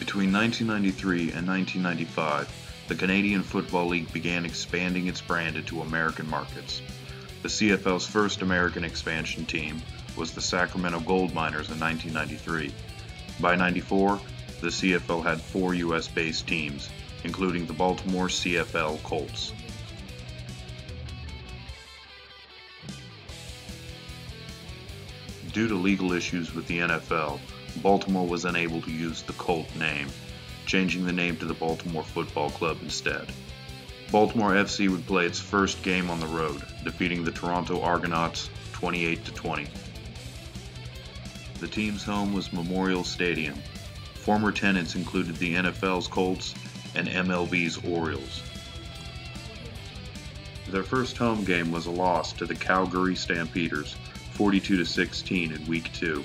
Between 1993 and 1995, the Canadian Football League began expanding its brand into American markets. The CFL's first American expansion team was the Sacramento Gold Miners in 1993. By 94, the CFL had four U.S. based teams, including the Baltimore CFL Colts. Due to legal issues with the NFL, Baltimore was unable to use the Colt name, changing the name to the Baltimore Football Club instead. Baltimore FC would play its first game on the road, defeating the Toronto Argonauts 28 20. The team's home was Memorial Stadium. Former tenants included the NFL's Colts and MLB's Orioles. Their first home game was a loss to the Calgary Stampeders 42 16 in week 2.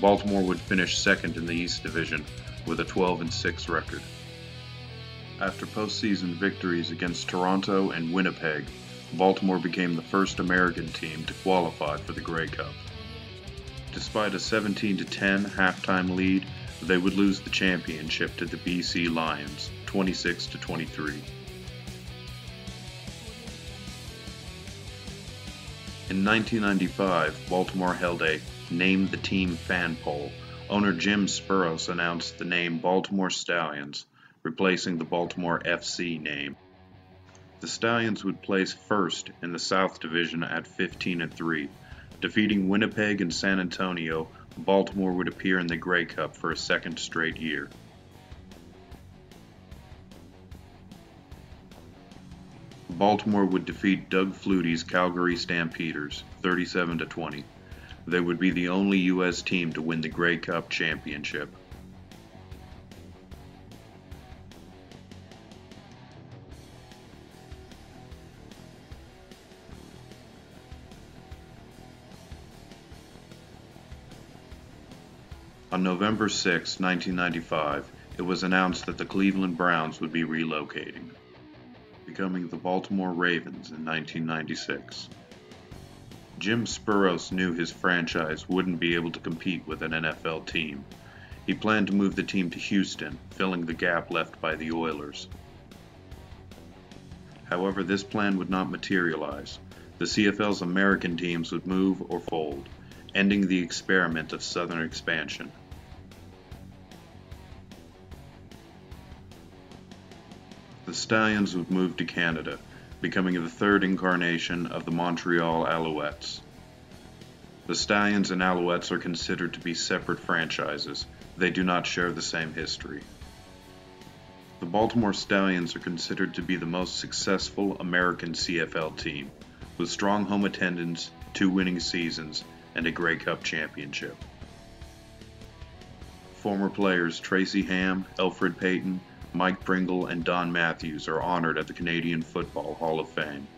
Baltimore would finish second in the East Division with a 12 6 record. After postseason victories against Toronto and Winnipeg, Baltimore became the first American team to qualify for the Grey Cup. Despite a 17 10 halftime lead, they would lose the championship to the BC Lions 26 23. In 1995, Baltimore held a Name the Team fan poll. Owner Jim Speros announced the name Baltimore Stallions, replacing the Baltimore FC name. The Stallions would place first in the South Division at 15 and 3. Defeating Winnipeg and San Antonio, Baltimore would appear in the Grey Cup for a second straight year. Baltimore would defeat Doug Flutie's Calgary Stampeders 37 to 20. They would be the only U.S. team to win the Grey Cup championship. On November 6, 1995, it was announced that the Cleveland Browns would be relocating becoming the Baltimore Ravens in 1996. Jim Speros knew his franchise wouldn't be able to compete with an NFL team. He planned to move the team to Houston, filling the gap left by the Oilers. However, this plan would not materialize. The CFL's American teams would move or fold, ending the experiment of Southern expansion. the Stallions would move to Canada, becoming the third incarnation of the Montreal Alouettes. The Stallions and Alouettes are considered to be separate franchises. They do not share the same history. The Baltimore Stallions are considered to be the most successful American CFL team, with strong home attendance, two winning seasons, and a Grey Cup championship. Former players Tracy Ham, Elfrid Payton, Mike Pringle, and Don Matthews are honored at the Canadian Football Hall of Fame.